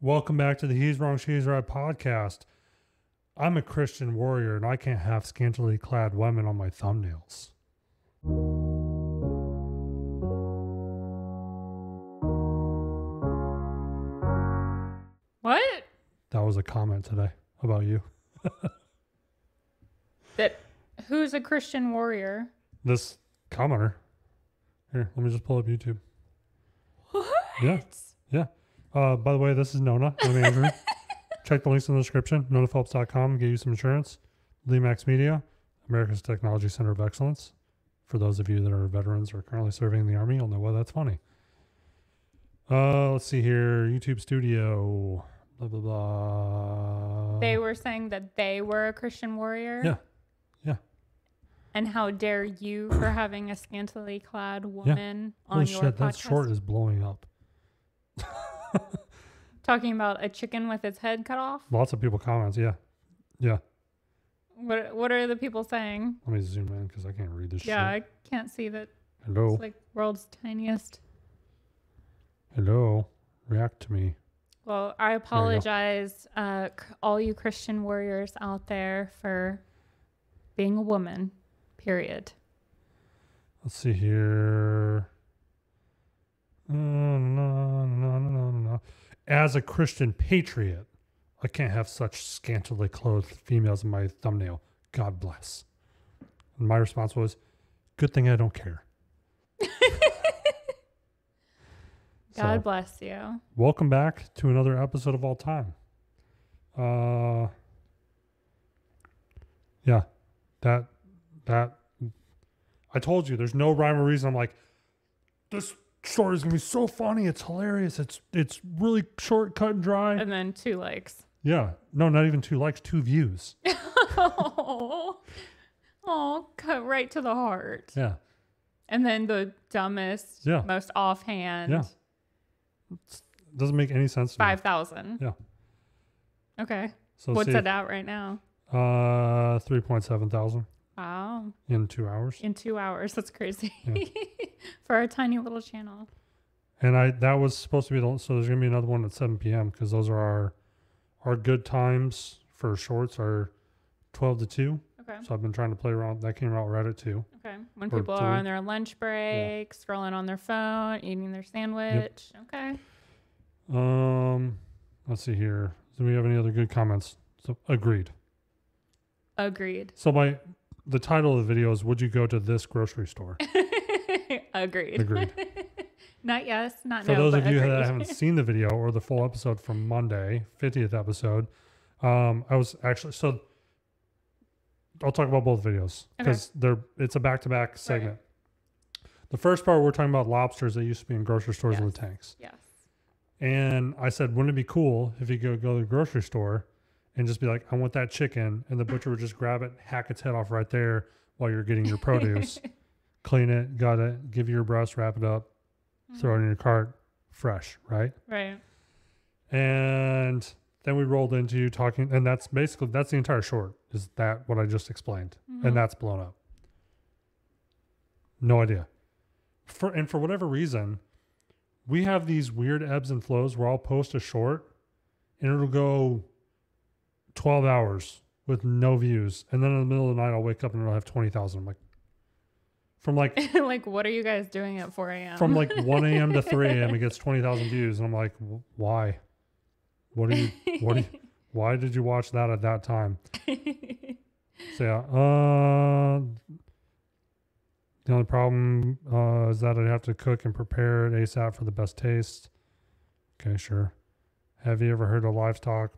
Welcome back to the He's Wrong, She's Right podcast. I'm a Christian warrior and I can't have scantily clad women on my thumbnails. What? That was a comment today about you. That who's a Christian warrior? This commenter. Here, let me just pull up YouTube. What? Yeah. Yeah. Uh, by the way, this is Nona. I'm Andrew. Check the links in the description. NonaPhelps.com. Get you some insurance. Lemacks Media, America's Technology Center of Excellence. For those of you that are veterans or currently serving in the Army, you'll know why that's funny. Uh, let's see here. YouTube Studio. Blah, blah, blah. They were saying that they were a Christian warrior. Yeah. Yeah. And how dare you for having a scantily clad woman on Holy your shit, podcast? that short is blowing up. Talking about a chicken with its head cut off. Lots of people comments. Yeah. Yeah. What What are the people saying? Let me zoom in because I can't read this Yeah, shit. I can't see that. Hello. It's like world's tiniest. Hello. React to me. Well, I apologize, uh, all you Christian warriors out there, for being a woman. Period. Let's see here. Uh, no, no, no, no, no. As a Christian patriot, I can't have such scantily clothed females in my thumbnail. God bless. And my response was, "Good thing I don't care." God So, bless you. welcome back to another episode of All Time. Uh, yeah, that that I told you there's no rhyme or reason. I'm like, this story is gonna be so funny. It's hilarious. It's it's really short, cut and dry. And then two likes. Yeah, no, not even two likes, two views. oh, oh, cut right to the heart. Yeah, And then the dumbest, Yeah. most offhand, Yeah. doesn't make any sense. To 5,000. Yeah. Okay. So What's it at right now? Uh, three point seven thousand Wow. in two hours. In two hours. That's crazy. Yeah. For our tiny little channel. And I that was supposed to be the so there's gonna be another one at 7 p.m. because those are our our good times for shorts are 12 to 2. Okay. So I've been trying to play around. That came out right at two. Okay. When Or people are three. on their lunch break, scrolling on their phone, eating their sandwich. Okay. Um, let's see here. Do we have any other good comments? So agreed. Agreed. So my the title of the video is "Would you go to this grocery store?" Agreed. Agreed. not yes, not For no. those of you agreed. that haven't seen the video or the full episode from Monday, 50th episode, um, I was actually so. I'll talk about both videos Okay. because they're it's a back to back segment. The first part we're talking about lobsters that used to be in grocery stores in the tanks, yes. and I said, wouldn't it be cool if you could go to the grocery store and just be like, I want that chicken, and the butcher would just grab it, hack its head off right there while you're getting your produce, clean it, gut it, give you your brush, wrap it up, throw it in your cart, fresh, right? Right. And then we rolled into you talking, and that's basically that's the entire short. Is that what I just explained? Mhm. And that's blown up. No idea. For and for whatever reason, we have these weird ebbs and flows where I'll post a short, and it'll go twelve hours with no views, and then in the middle of the night I'll wake up and it'll have twenty thousand. I'm like, from like like, what are you guys doing at 4 a.m.? from like 1 a.m. to 3 a.m. it gets 20,000 views. And I'm like, why? What are you, what do you, why did you watch that at that time? So yeah, uh, the only problem uh, is that I'd have to cook and prepare it ASAP for the best taste. Okay, sure. Have you ever heard of livestock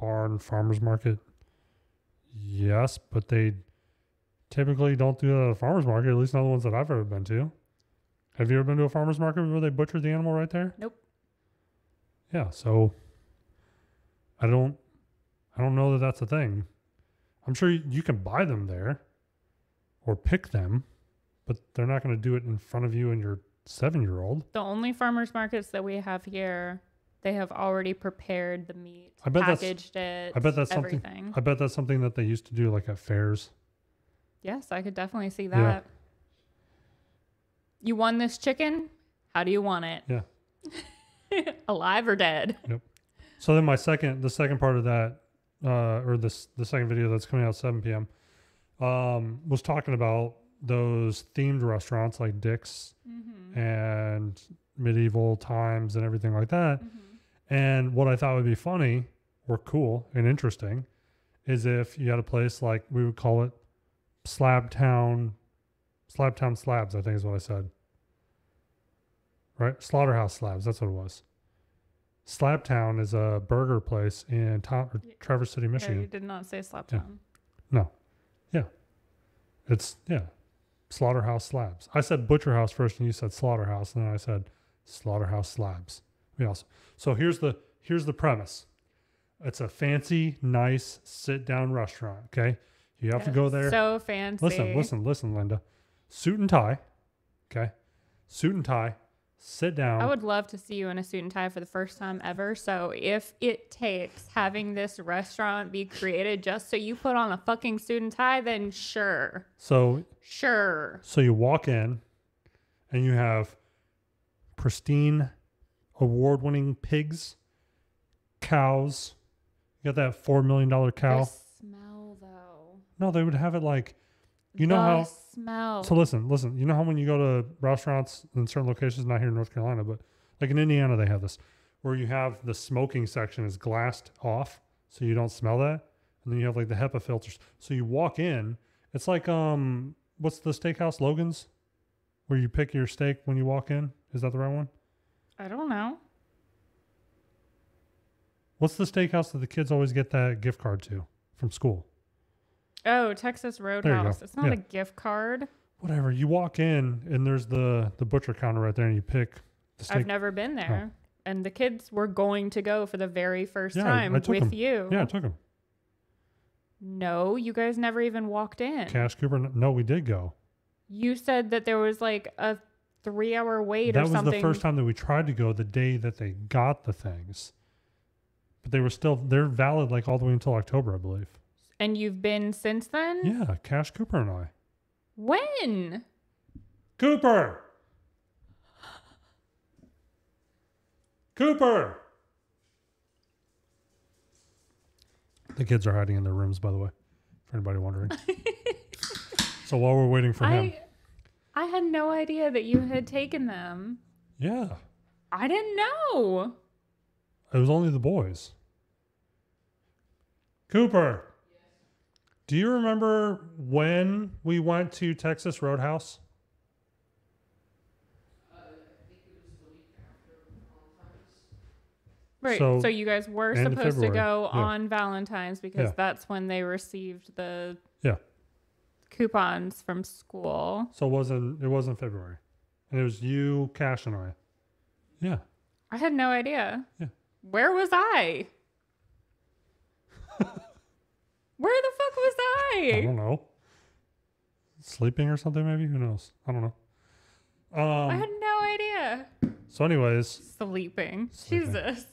barn farmers market? Yes, but they typically don't do that at a farmers market. At least not the ones that I've ever been to. Have you ever been to a farmers market where they butcher the animal right there? Nope. Yeah, so I don't, I don't know that that's a thing. I'm sure you, you can buy them there or pick them, but they're not going to do it in front of you and your seven year old. the only farmers markets that we have here, they have already prepared the meat, I bet packaged it. I bet that's something- I bet that's something that they used to do like at fairs. Yes, I could definitely see Yeah. that. You won this chicken? How do you want it? Yeah. Alive or dead? Yep. So then my second, the second part of that, uh, or this the second video that's coming out 7 p.m. Um, was talking about those themed restaurants like Dick's Mm-hmm. and medieval times and everything like that. Mm-hmm. And what I thought would be funny or cool and interesting is if you had a place like we would call it Slab Town, Slab Town Slabs, I think is what I said. Right? Slaughterhouse Slabs, that's what it was. Slab Town is a burger place in Tom, or Traverse City, Yeah, Michigan. you did not say slap Yeah. down. It's, yeah, Slaughterhouse Slabs. I said Butcher House first and you said Slaughterhouse, and then I said Slaughterhouse Slabs. Be awesome. So here's the here's the premise. It's a fancy, nice sit down restaurant. Okay, you have to go there. So fancy. listen, listen, listen, Linda. Suit and tie. Okay, suit and tie. Sit down. I would love to see you in a suit and tie for the first time ever. So if it takes having this restaurant be created just so you put on a fucking suit and tie, then sure. so Sure. so you walk in, and you have pristine, award winning pigs, cows. You got that four million dollar cow. The smell though. No, they would have it like You know the how- smell. So listen, listen. You know how when you go to restaurants in certain locations, not here in North Carolina, but like in Indiana, they have this where you have the smoking section is glassed off, so you don't smell that, and then you have like the HEPA filters. So you walk in, it's like um, what's the steakhouse Logan's, where you pick your steak when you walk in? Is that the right one? I don't know. What's the steakhouse that the kids always get that gift card to from school? Oh, Texas. Roadhouse. It's not Yeah. a gift card. Whatever. You walk in and there's the the butcher counter right there, and you pick the steak. I've never been oh. there. And the kids were going to go for the very first Yeah, time I took with 'em. you. yeah, I took them. No, you guys never even walked in. Cash Cooper. No, we did go. You said that there was like a three hour wait that or was the first time that we tried to go the day that they got the things but they were still they're valid like all the way until october i believe And you've been since then? yeah cash cooper and i When? cooper cooper the kids are hiding in their rooms by the way for anybody wondering so while we're waiting for him I I had no idea that you had taken them. yeah I didn't know. It was only the boys. Cooper, do you remember when we went to Texas Roadhouse? Right. So, So, you guys were supposed to go Yeah. on Valentine's because Yeah. that's when they received the Yeah. coupons from school. So it wasn't it wasn't February, and it was you, Cash, and I. Yeah, I had no idea. Yeah. Where was I? Where the was I I? don't know. Sleeping or something, maybe. Who knows? I don't know. I Um. had no idea. So, anyways, Sleeping. Sleeping. Jesus.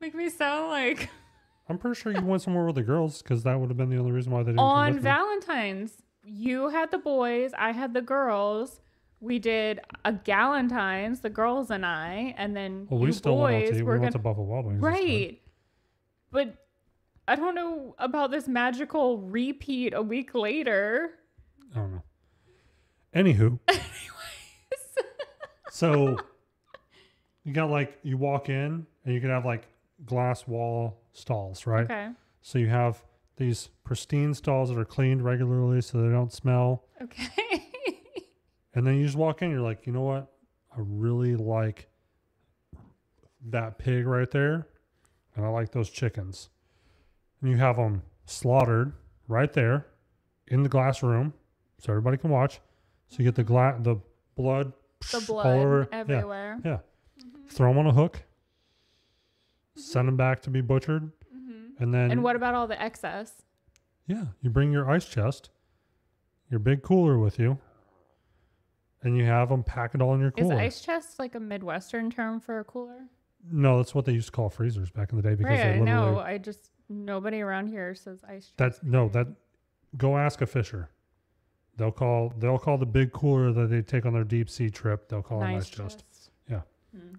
Make me sound like I'm pretty sure you went somewhere with the girls because that would have been the only reason why they didn't on with me. Valentine's. You had the boys, I had the girls. We did a Galentine's, the girls and I, and then Well, you we still went out boys to eat. were We gonna went to Buffalo Wild Wings. right. But I don't know about this magical repeat a week later. I don't know. Anywho, Anyways. so you got like you walk in and you can have like glass wall stalls, right? Okay. So you have these pristine stalls that are cleaned regularly so they don't smell. Okay. And then you just walk in, you're like, you know what? I really like that pig right there. And I like those chickens. And you have them slaughtered right there in the glass room so everybody can watch. So you get the gla- the blood, the all blood over. everywhere. Yeah. Throw them on a hook. Send them back to be butchered. hmm And then And what about all the excess? yeah, you bring your ice chest, your big cooler with you, and you have them pack it all in your cooler. Is ice chest like a Midwestern term for a cooler? No, that's what they used to call freezers back in the day because right, they I literally. know. I just nobody around here says ice chest. That's no, that. Go ask a fisher. They'll call. They'll call the big cooler that they take on their deep sea trip. They'll call it an ice chest. chest. Yeah. Hmm.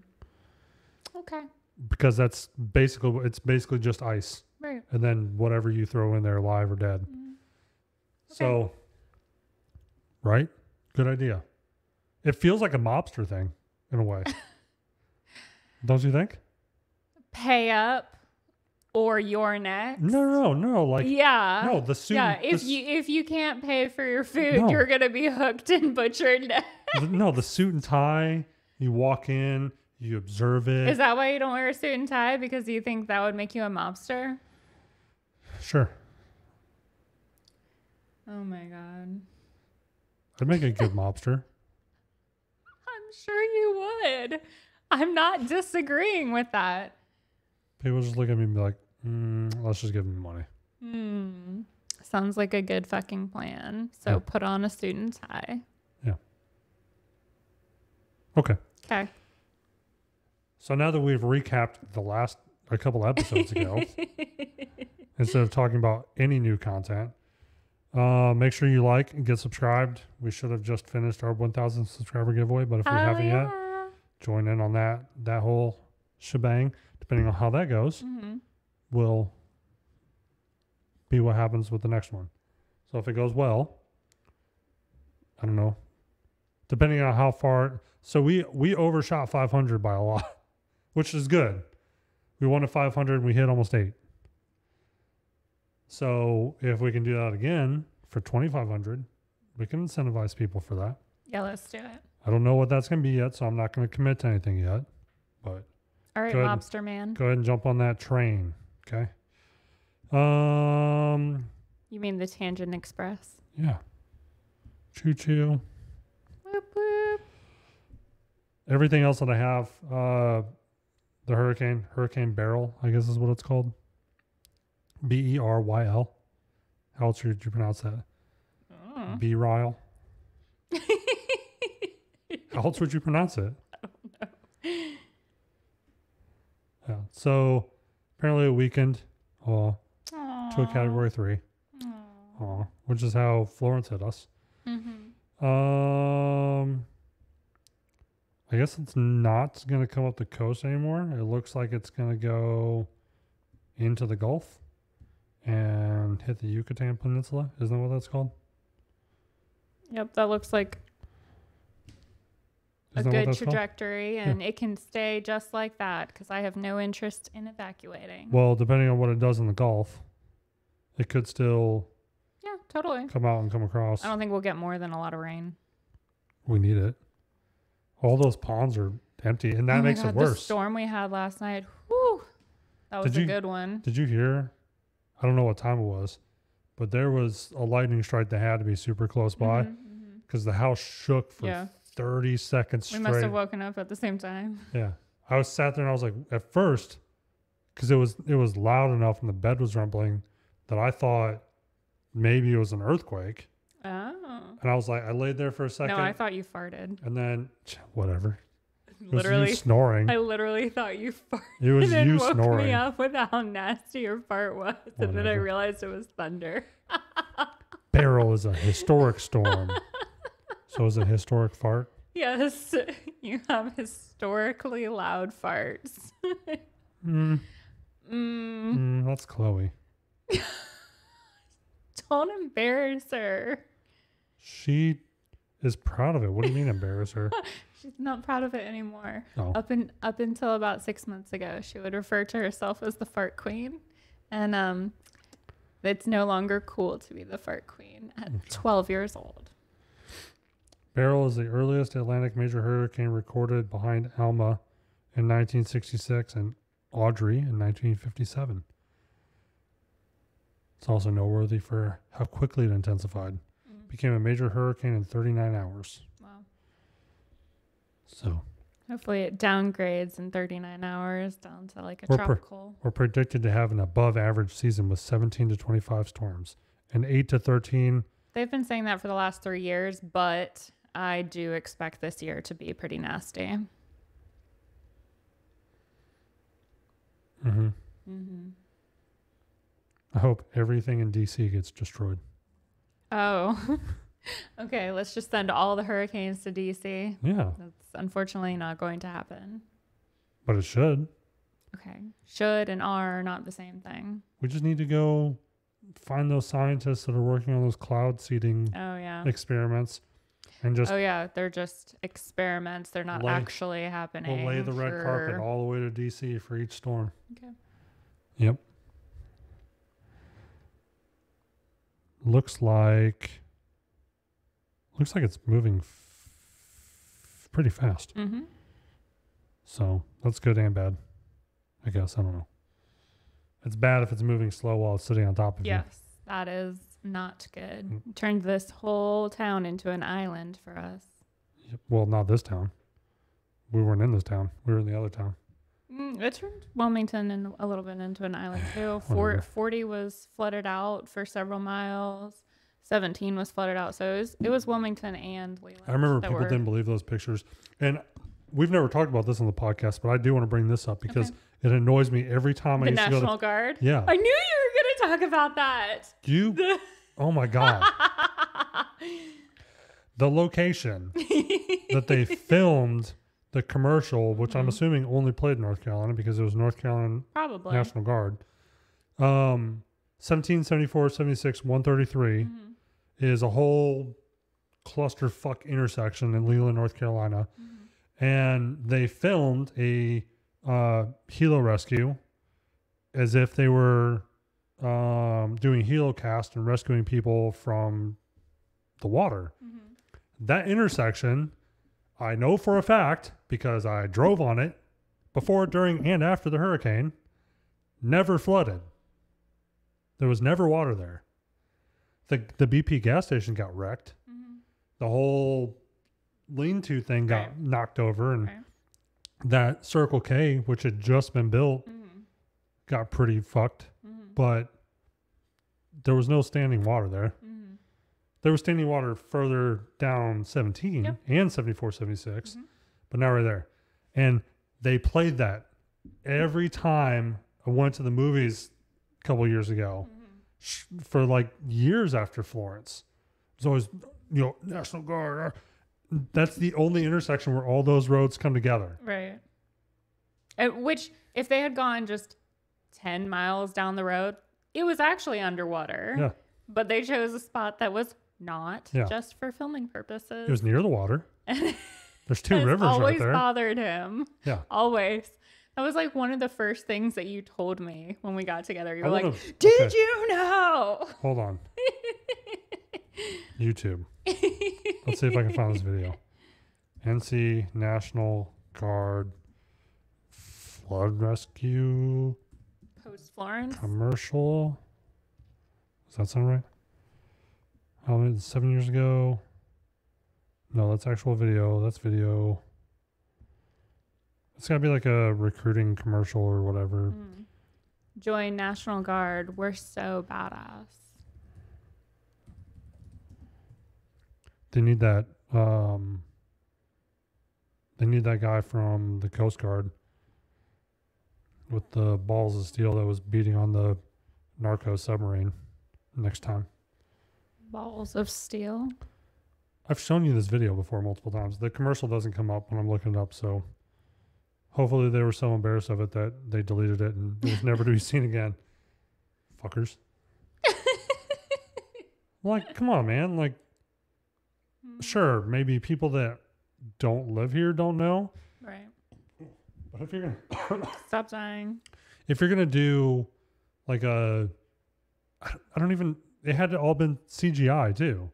Okay. because that's basically it's basically just ice Right. and then whatever you throw in there, live or dead. Mm. So, right? Good idea. It feels like a mobster thing in a way. Don't you think? Pay up or you're next. No, no, no. Like, yeah. no, the suit. yeah, if you if you can't pay for your food, No. you're gonna be hooked and butchered. the- no, the suit and tie. You walk in, you observe it. Is that why you don't wear a suit and tie? Because you think that would make you a mobster? sure. Oh my god. I'd make a good mobster. I'm sure you would. I'm not disagreeing with that. People just look at me and be like, mm, let's just give them money. Hmm. Sounds like a good fucking plan. So Yeah. put on a student tie. Yeah. Okay. Okay. So now that we've recapped the last a couple episodes ago, instead of talking about any new content, uh, make sure you like and get subscribed. We should have just finished our 1,000 subscriber giveaway, but if we Oh, haven't yet, join in on that that whole shebang. Depending on how that goes, Mhm. Will be what happens with the next one. So if it goes well, I don't know. Depending on how far, so we we overshot 500 by a lot, which is good. We wanted 500 and we hit almost eight. So if we can do that again for 2,500, we can incentivize people for that. Yeah, let's do it. I don't know what that's going to be yet, so I'm not going to commit to anything yet. But All right, lobster man. go ahead and jump on that train, okay? Um, You mean the Tangent Express? yeah. Choo choo. Whoop, whoop. Everything else that I have, uh, the hurricane, Hurricane Beryl, I guess is what it's called. B E R Y L. How else would you pronounce that? Oh. B Ryle. How else would you pronounce it? Yeah. So apparently it weakened uh, to a category three, uh, which is how Florence hit us. Mm-hmm. Um, I guess it's not going to come up the coast anymore. It looks like it's going to go into the Gulf and hit the Yucatan Peninsula. Isn't that what that's called? Yep, that looks like a Isn't what good that's called? trajectory, and it can stay just like that because I have no interest in evacuating. Well, depending on what it does in the Gulf, it could still yeah, totally. come out and come across. I don't think we'll get more than a lot of rain. We need it. All those ponds are empty, and that Oh makes it God, The worse. storm we had last night. Whew, that was Did a you- good one. Did you hear? I don't know what time it was, but there was a lightning strike that had to be super close by Mhm, mhm. because the house shook for Yeah, 30 seconds straight. we must have woken up at the same time. yeah. I was sat there and I was like, at first, because it was it was loud enough and the bed was rumbling that I thought maybe it was an earthquake. Oh And I was like, I laid there for a second, no, I thought you farted. and then whatever. It was Literally, you snoring. I literally thought you farted. it was and you woke snoring. me up with how nasty your fart was, and then I realized it was thunder. Beryl is a historic storm. so is it historic fart? Yes, you have historically loud farts. Mm, Mm, mm, that's Chloe. don't embarrass her. She is proud of it. What do you mean embarrass her? She's not proud of it anymore. Oh, Up in up until about six months ago, she would refer to herself as the fart queen, and um, it's no longer cool to be the fart queen at 12 years old. Beryl is the earliest Atlantic major hurricane recorded behind Alma in 1966 and Audrey in 1957. It's also noteworthy for how quickly it intensified. Mm-hmm. Became a major hurricane in 39 hours. Wow. So Hopefully, it downgrades in 39 hours down to like a We're per- tropical. we're predicted to have an above average season with 17 to 25 storms and 8 to 13. They've been saying that for the last three years, but I do expect this year to be pretty nasty. Mm-hmm. Mm-hmm. I hope everything in DC gets destroyed. Oh, okay. Let's just send all the hurricanes to DC. Yeah. That's unfortunately not going to happen. but it should. Okay. Should and are not the same thing. We just need to go find those scientists that are working on those cloud seeding Oh yeah. experiments and just oh yeah. They're just experiments. They're not Lay- actually happening. we'll lay the red carpet all the way to DC for each storm. Okay. Yep. Looks like looks like it's moving f- pretty fast. Mm-hmm. So that's good and bad. I guess I don't know. It's bad if it's moving slow while it's sitting on top of you. Yes, that is not good. Mm. Turned this whole town into an island for us. Well, not this town. We weren't in this town. We were in the other town. Mm, it turned Wilmington and a little bit into an island too. Four, 40 was flooded out for several miles. 17 was flooded out. So it was, it was Wilmington and Leland. I remember people were- didn't believe those pictures, and we've never talked about this on the podcast, but I do want to bring this up because Okay. it annoys me every time I the used to go National to. Guard. Yeah, I knew you were going talk about that. you. Oh my god, the location that they filmed the commercial, which I'm Mhm. assuming only played North Carolina because it was North Carolina Probably. National Guard. Um, 1774, 76, 133 Mhm, is a whole clusterfuck intersection in Leland, North Carolina. mhm. And they filmed a uh, helo rescue as if they were um, doing helocast and rescuing people from the water. Mhm. That intersection, I know for a fact because I drove on it before, during, and after the hurricane, never flooded. There was never water there. The the BP gas station got wrecked. Mhm. The whole lean-to thing got Right. knocked over, and Right. that Circle K, which had just been built, Mhm. got pretty fucked. Mhm. But there was no standing water there. Mhm. There was standing water further down 17 Yep. and 74, 76, Mhm. but not right there. And they played that every time I went to the movies a couple years ago Mhm. for like years after Florence. It was always, you know, National Guard. That's the only intersection where all those roads come together. Right. Uh, which, if they had gone just 10 miles down the road, it was actually underwater. Yeah. But they chose a spot that was not Yeah. just for filming purposes. It was near the water. There's two rivers always right there. bothered him. Yeah. Always. That was like one of the first things that you told me when we got together. You were like, Did okay. you know? Hold on. YouTube. Let's see if I can find this video. NC National Guard flood rescue Post Florence? commercial. Does that sound right? How many? Seven years ago? No, that's actual video. That's video. It's got to be like a recruiting commercial or whatever. Mm. Join National Guard. We're so badass. They need that. Um, they need that guy from the Coast Guard with the balls of steel that was beating on the narco submarine. Next time, Balls of steel. I've shown you this video before multiple times. The commercial doesn't come up when I'm looking it up, so hopefully they were so embarrassed of it that they deleted it and it was never to be seen again. Fuckers. like, come on, man. Like, hmm. sure, maybe people that don't live here don't know, Right. But if you're gonna Stop dying. if you're gonna do like a, I don't even. It had to all been CGI too,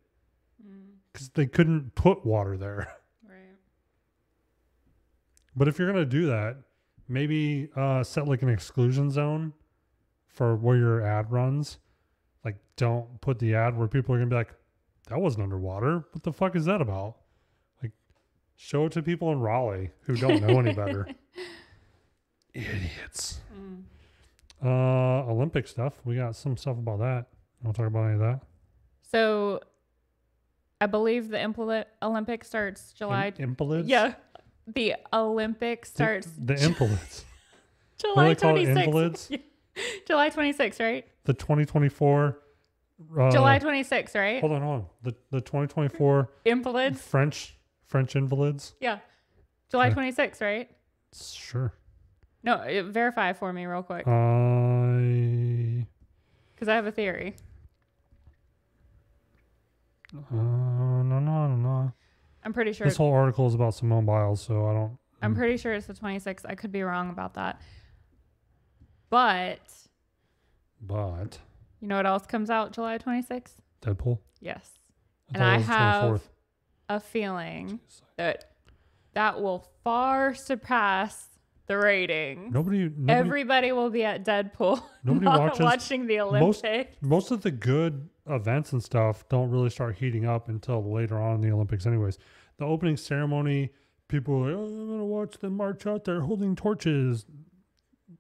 Mm, because they couldn't put water there. right. But if you're gonna do that, maybe uh, set like an exclusion zone for where your ad runs. Like, don't put the ad where people are gonna be like, "That wasn't underwater. What the fuck is that about?" Show it to people in Raleigh who don't know any better. Idiots. Mm. Uh, Olympic stuff. We got some stuff about that. To talk about any of that? So, I believe the impl- Olympic starts July. Im- yeah, the Olympic starts The, impelids. July they 26th. July 26th, right? the 2024. Uh, July 26th, right? Hold on, hold on. The the 2024 Invalids. French French invalids. Yeah. July Okay. 26th, right? Sure. No, uh, verify for me real quick I because I have a theory. uh, no no no no. I'm pretty sure. This whole article is about Simone Biles, so I don't. I'm pretty sure it's the 26th. I could be wrong about that. But But you know what else comes out July 26th? Deadpool. Yes. I And thought it I was have 24th. A feeling that that will far surpass the rating. Nobody. nobody Everybody will be at Deadpool, Nobody watches- watching the most- Olympics. most of the good events and stuff don't really start heating up until later on in the Olympics, anyways. The opening ceremony, people are like, oh, I'm gonna watch them march out there holding torches.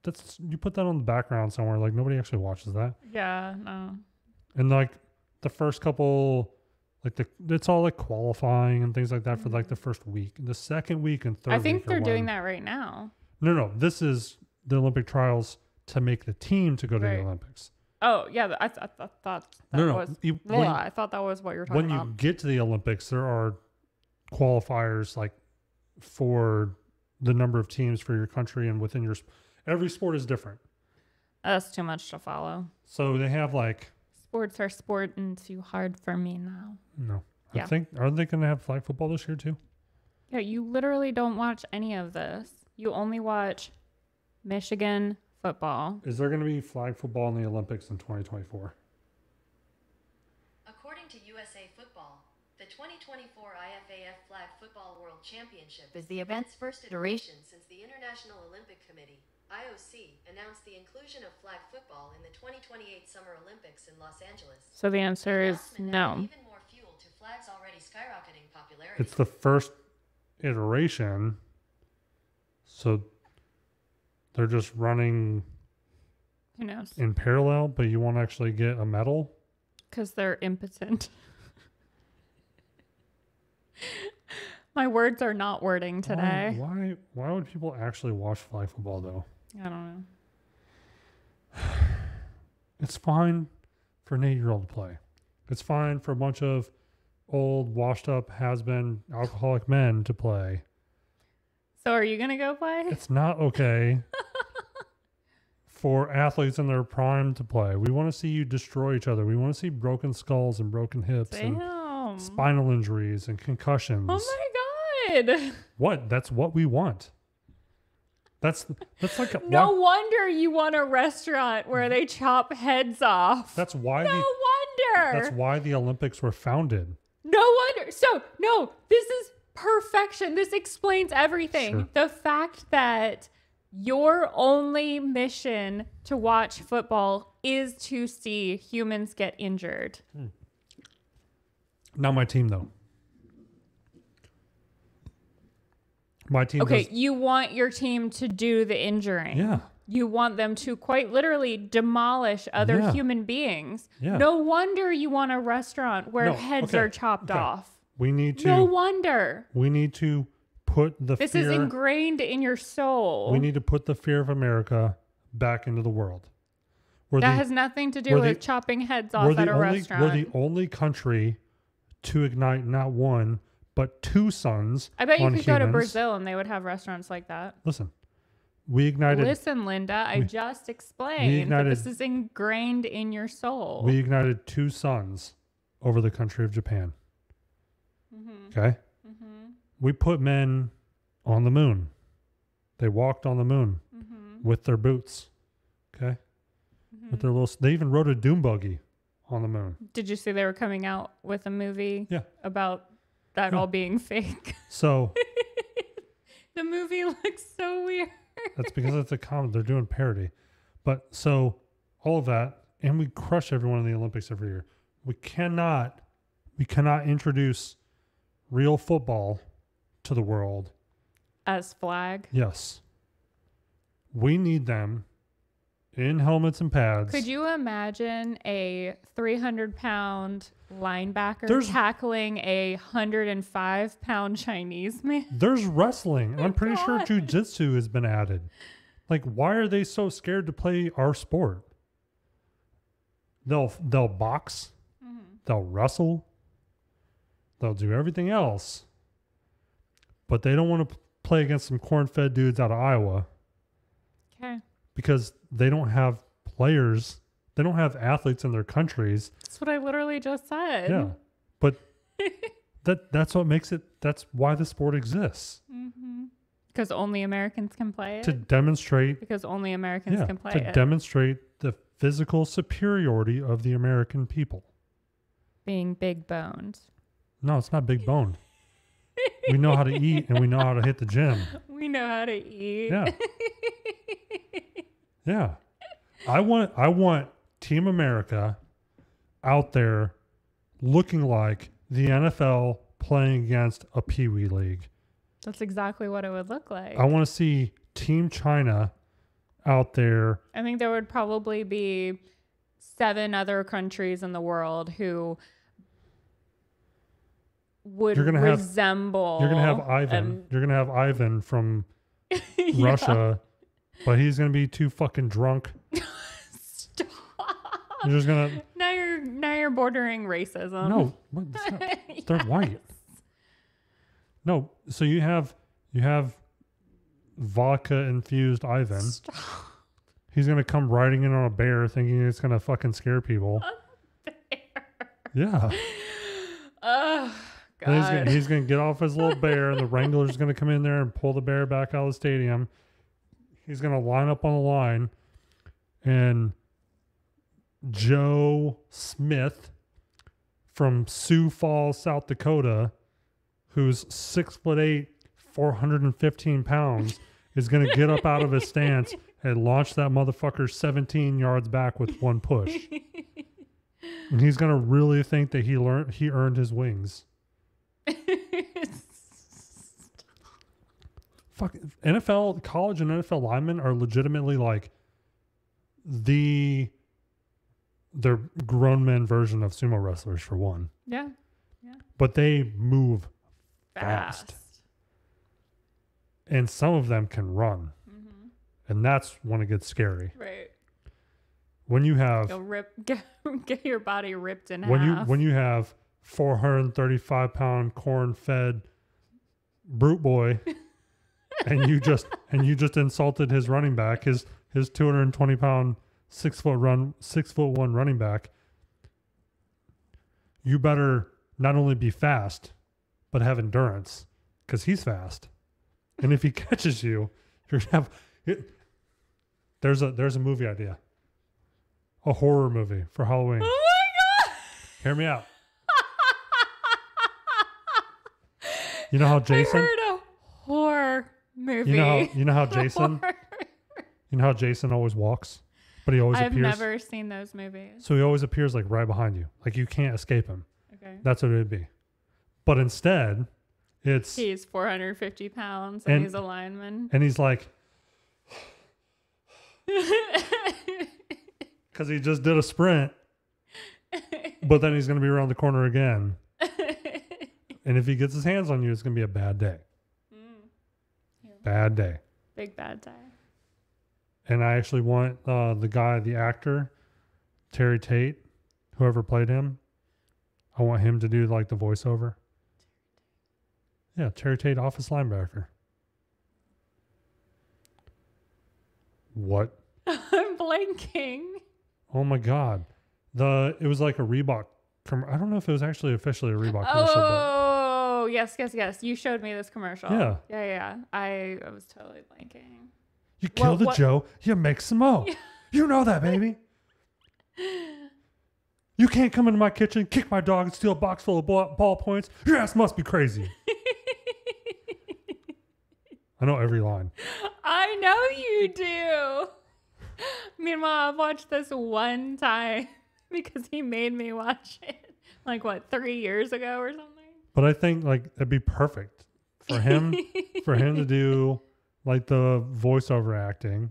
That's you put that on the background somewhere. Like nobody actually watches that. Yeah, no. And like the first couple, like the it's all like qualifying and things like that for like the first week. The second week and third. Mm-hmm. I think they're doing that right now. No, no, this is the Olympic trials to make the team to go to Right. the Olympics. Oh, yeah, I, th- I th- thought that no, no. was. you- when- I thought that was what you were talking about. when you about. get to the Olympics, there are qualifiers like for the number of teams for your country and within your sp- every sport is different. That's too much to follow. So they have like Sports are sport and too hard for me now. no, Yeah. I think Aren't they going to have flag football this year too? Yeah, you literally don't watch any of this. You only watch Michigan football. Is there going to be flag football in the Olympics in 2024? According to USA Football, the 2024 IFAF Flag Football World Championship is the event's first iteration since the International Olympic Committee, IOC, announced the inclusion of flag football in the 2028 Summer Olympics in Los Angeles. So the answer The is no. Even more fuel to flags already skyrocketing popularity. It's the first iteration, so they're just running Who knows? in parallel, but you won't actually get a medal. Because they're impotent. My words are not wording Why- today. Why, why? would people actually watch flag football though? I don't know. It's fine for an eight-year-old to play. It's fine for a bunch of old, washed-up, has-been alcoholic men to play. So are you gonna go play? It's not okay for athletes in their prime to play. We want to see you destroy each other. We want to see broken skulls and broken hips and spinal injuries and concussions. Oh my god. what? That's what we want. That's that's like a, No why- wonder you want a restaurant where they chop heads off. that's why no the wonder. that's why the Olympics were founded. No wonder. So, no, this is perfection. This explains everything. Sure. The fact that your only mission to watch football is to see humans get injured. Hmm. Not my team though. My team Okay, does- you want your team to do the injuring. yeah. You want them to quite literally demolish other Yeah. human beings. Yeah. No wonder you want a restaurant where No, heads okay, are chopped okay. off. We need to No wonder. we need to put the This fear is ingrained in your soul. we need to put the fear of America back into the world. We're that the, has nothing to do with the- chopping heads off at a only restaurant. we're the only country to ignite not one but two suns. I bet you could go to. Brazil and they would have restaurants like that. Listen, we ignited Listen, Linda, I we- just explained that ignited- this is ingrained in your soul. we ignited two suns over the country of Japan. Mhm, Okay, mhm, we put men on the moon. They walked on the moon mhm, with their boots. Okay, mhm. with their little. They even rode a doom buggy on the moon. Did you see they were coming out with a movie Yeah. about that all being fake? So the movie looks so weird. that's because it's a comedy. They're doing parody. But so all of that, and we crush everyone in the Olympics every year. We cannot, we cannot introduce real football to the world. As flag. Yes, we need them in helmets and pads. Could you imagine a 300 pound linebacker There's- tackling a 105 pound Chinese man? There's wrestling. and I'm pretty sure God. jujitsu has been added. Like, why are they so scared to play our sport? They'll they'll box, mm-hmm. they'll wrestle, they'll do everything else, but they don't want to play against some corn-fed dudes out of Iowa Okay. Because they don't have players, they don't have athletes in their countries. That's what I literally just said. Yeah. But that that's what makes it that's why the sport exists. Mm-hmm. Because only Americans can play it. To demonstrate because only Americans yeah, can play to it. To demonstrate the physical superiority of the American people. being big boned. No, it's not big boned. we know how to eat and we know how to hit the gym. We know how to eat. Yeah. Yeah. I want I want Team America out there looking like the NFL playing against a Pee Wee league. That's exactly what it would look like. I want to see Team China out there. I think there would probably be seven other countries in the world who would You're gonna have- resemble. You're gonna have Ivan. an- You're gonna have Ivan from Yeah. Russia, but he's gonna be too fucking drunk. Stop. You're just gonna Now you're now you're bordering racism. no. What, not- they're white. No, so you have you have vodka infused Ivan. Stop. He's gonna come riding in on a bear, thinking it's gonna fucking scare people. Bear. Yeah, Oh And he's, gonna, God. he's gonna get off his little bear, and the wrangler's gonna come in there and pull the bear back out of the stadium. He's gonna line up on the line, and Joe Smith from Sioux Falls, South Dakota, who's six foot eight, four hundred and fifteen pounds, is gonna get up out of his stance and launch that motherfucker seventeen yards back with one push. And he's gonna really think that he learned he earned his wings. Fuck NFL college and NFL linemen are legitimately like the they're grown men version of sumo wrestlers for one. yeah. Yeah. But they move Fast. Fast. and some of them can run. Mm-hmm. And that's when it gets scary. Right. When you have You'll rip get, get your body ripped in when you when you have 435 pound corn fed brute boy and you just and you just insulted his running back his his 220 pound six foot run six foot one running back you better not only be fast but have endurance because he's fast and if he catches you you're gonna have it, there's a there's a movie idea a horror movie for halloween oh my god! Hear me out. You know how Jason? I heard a horror movie. You know how you know how Jason? You know how Jason always walks, but he always I've appears. never seen those movies. So he always appears like right behind you, like you can't escape him. Okay. That's what it'd be. But instead, it's He's 450 pounds and, And- he's a lineman. and he's like, because he just did a sprint, but then he's gonna be around the corner again, and if he gets his hands on you, it's gonna be a bad day. Bad day. Big bad day. and I actually want uh, the guy, the actor, Terry Tate, whoever played him. I want him to do like the voiceover. Yeah, Terry Tate, office linebacker. What? I'm blanking. Oh my God! The it was like a Reebok. Com- I don't know if it was actually officially a Reebok commercial, but Oh, yes, yes, yes. You showed me this commercial. Yeah. Yeah, yeah. I, I was totally blanking. you kill What- the what- Joe, you make some more. You know that, baby. You can't come into my kitchen, kick my dog, and steal a box full of ball, ball points. Your ass must be crazy. I know every line. I know you do. Meanwhile, I've watched this one time because he made me watch it. Like what, three years ago or something? But I think like it'd be perfect for him for him to do like the voiceover acting.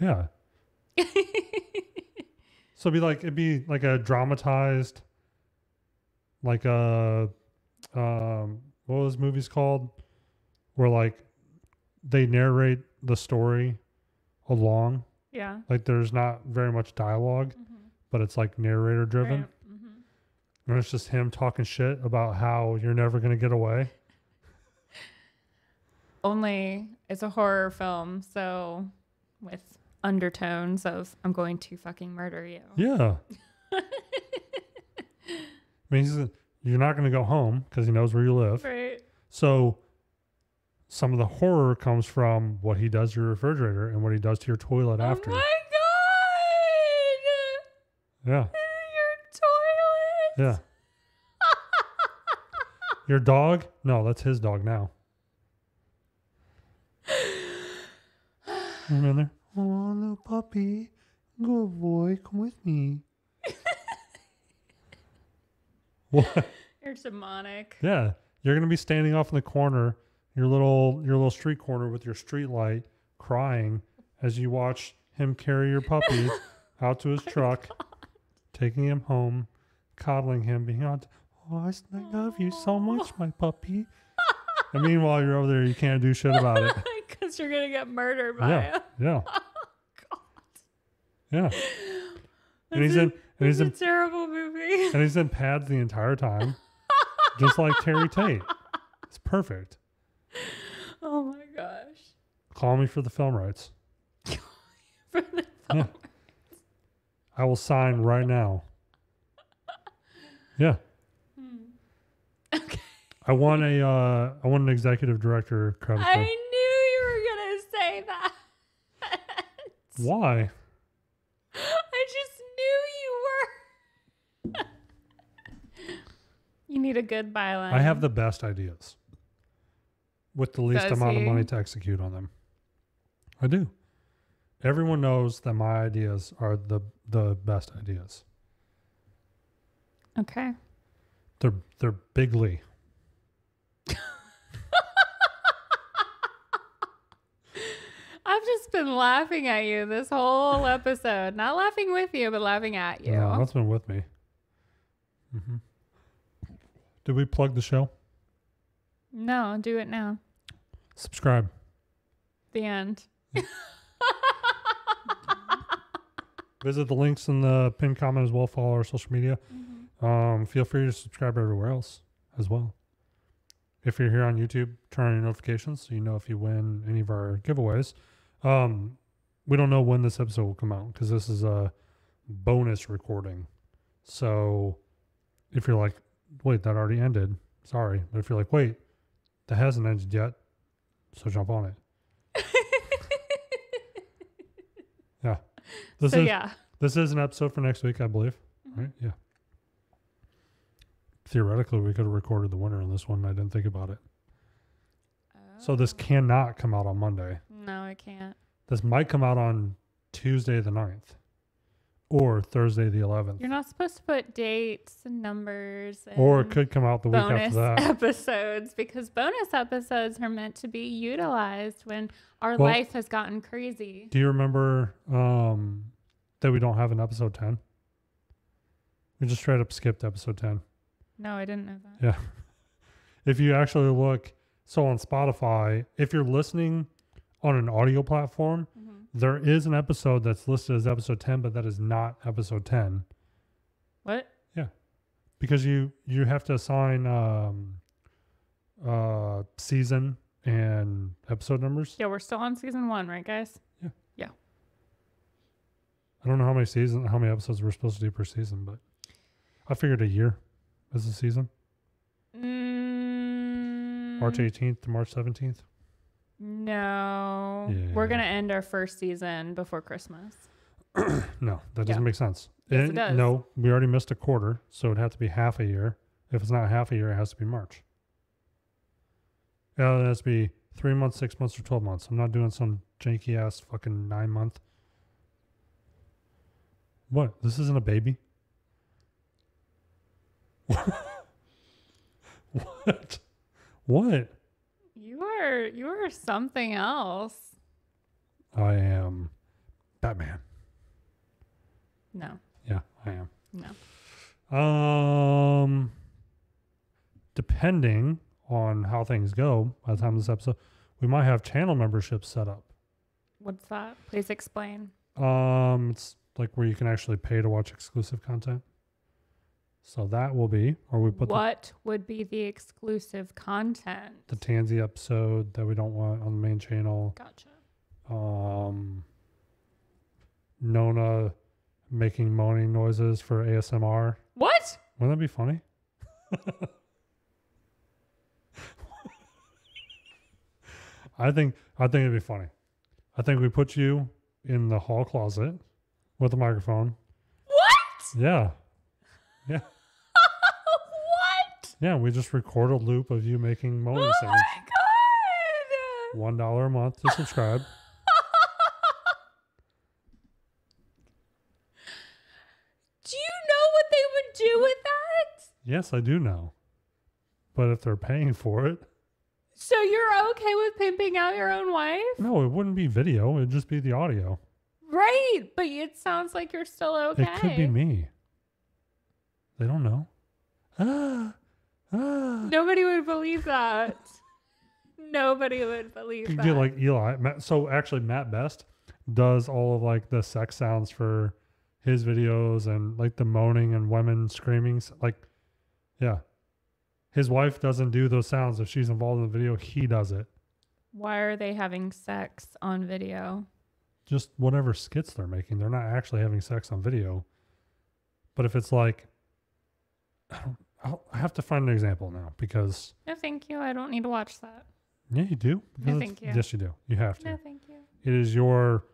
Yeah. so it'd be like it'd be like a dramatized like a um what was movies called? Where like they narrate the story along. Yeah. Like there's not very much dialogue, but it's like narrator driven. Right. And it's just him talking shit about how you're never gonna get away. only it's a horror film, so with undertones of I'm going to fucking murder you. Yeah. I mean, he's, you're not going to go home because he knows where you live. Right. So some of the horror comes from what he does to your refrigerator and what he does to your toilet oh after. Oh my god! Yeah. Yeah. Your dog? No, that's his dog now. In there. Oh, little puppy. Good boy. Come with me. what? You're demonic. Yeah. You're gonna be standing off in the corner, your little your little street corner with your street light, crying as you watch him carry your puppy out to his oh truck, taking him home, coddling him, being on Oh, I love you so much, my puppy. and meanwhile you're over there, you can't do shit about it. Because you're gonna get murdered by Yeah. him. Yeah. God. Yeah. And he's in and he's in is a terrible movie. and he's in pads the entire time. just like Terry Tate. It's perfect. oh my gosh. Call me for the film rights. For the film Yeah. I will sign right now. Yeah. Okay. I want a uh I want an executive director credit. I knew you were gonna say that. Why? I just knew you were. you need a good byline. I have the best ideas. With the least Does amount of money to execute on them. I do. Everyone knows that my ideas are the the best ideas. Okay. They're they're bigly. I've just been laughing at you this whole episode. Not laughing with you, but laughing at you. No, that's been with me. Mm-hmm. Did we plug the show? no, do it now. Subscribe. The end. Visit the links in the pinned comment as well. Follow our social media. Um, feel free to subscribe everywhere else as well. If you're here on YouTube, turn on your notifications so you know if you win any of our giveaways. Um, we don't know when this episode will come out because this is a bonus recording. So if you're like, wait, that already ended, sorry. But if you're like, wait, that hasn't ended yet, so jump on it. Yeah. This so is yeah. this is an episode for next week, I believe. Right? Yeah. Theoretically, we could have recorded the winner on this one. I didn't think about it. So this Oh. cannot come out on Monday. No, it can't. This might come out on Tuesday the 9th or Thursday the 11th. You're not supposed to put dates and numbers. And or it could come out the week after that. episodes because bonus episodes are meant to be utilized when our Well- life has gotten crazy. Do you remember um, that we don't have an episode 10? We just straight up skipped episode 10. No, I didn't know that. Yeah. If you actually look, so on Spotify, if you're listening on an audio platform, Mhm. there is an episode that's listed as episode 10, but that is not episode 10 What? Yeah. Because you you have to assign um, uh, season and episode numbers. Yeah, we're still on season one, right, guys? Yeah. Yeah. I don't know how many season, how many episodes we're supposed to do per season, but I figured a year as a season, Mm, March 18th to March 17th. No. We're going to end our first season before Christmas. No, that doesn't Yeah. make sense. Yes, it And does. No, we already missed a quarter, so it'd have to be half a year. If it's not half a year, it has to be March. Yeah, it has to be three months, six months, or twelve months. I'm not doing some janky ass fucking nine month. What? This isn't a baby. What? What? You are you are something else. I am Batman. No. Yeah, I am. No. Um, depending on how things go by the time of this episode, we might have channel memberships set up. What's that? Please explain. Um, it's like where you can actually pay to watch exclusive content. So that will be, or we put the, what would be the exclusive content? the Tansy episode that we don't want on the main channel. Gotcha. Um, Nona making moaning noises for ASMR. What? Wouldn't that be funny? I think I think it'd be funny. I think we put you in the hall closet with a microphone. What? Yeah. Yeah. Yeah, we just record a loop of you making moaning Oh sounds. my god! One dollar a month to subscribe. Do you know what they would do with that? yes, I do know. But if they're paying for it, So you're okay with pimping out your own wife? no, it wouldn't be video. It'd just be the audio. Right, but it sounds like you're still okay. It could be me. They don't know. Ah. Nobody would believe that. Nobody would believe You that. get like Eli. Matt, so actually, Matt Best does all of like the sex sounds for his videos and like the moaning and women screaming. Like, yeah, his wife doesn't do those sounds if she's involved in the video. He does it. Why are they having sex on video? Just whatever skits they're making, they're not actually having sex on video. But if it's like, I don't. I'll, I have to find an example now because No, thank you. I don't need to watch that. yeah, you do. No, thank you. Yes, you do. You have to. No, thank you. It is your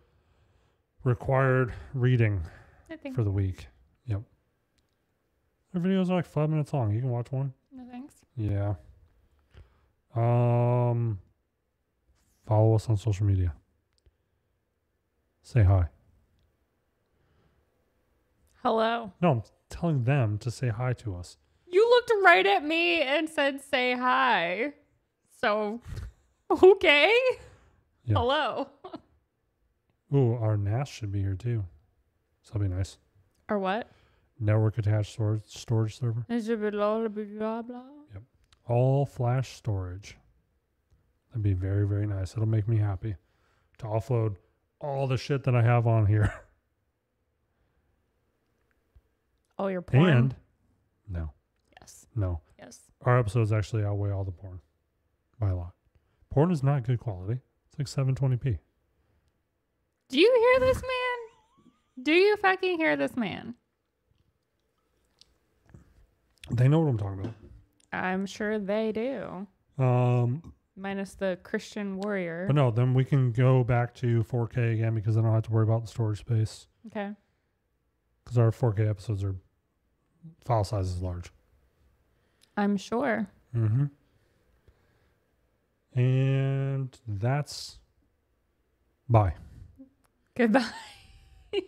required reading No, for the week. Yep. Our videos are like five minutes long. You can watch one. No, thanks. Yeah. Um. Follow us on social media. Say hi. Hello. No, I'm telling them to say hi to us. Looked right at me and said, say hi. So, okay. Yeah. Hello. Ooh, our NAS should be here too. So that'll be nice. Or what? Network attached storage storage server. Is it Blah, blah, blah, blah. all flash storage. That'd be very, very nice. It'll make me happy to offload all the shit that I have on here. Oh, your porn. And no. No. Yes. Our episodes actually outweigh all the porn by a lot. Porn is not good quality. It's like 720p. Do you hear this man? Do you fucking hear this man? They know what I'm talking about. I'm sure they do. Um, Minus the Christian warrior. but no, then we can go back to 4K again because I don't have to worry about the storage space Okay. because our 4K episodes are file size is large. I'm sure. Mm-hmm. And that's bye. Goodbye.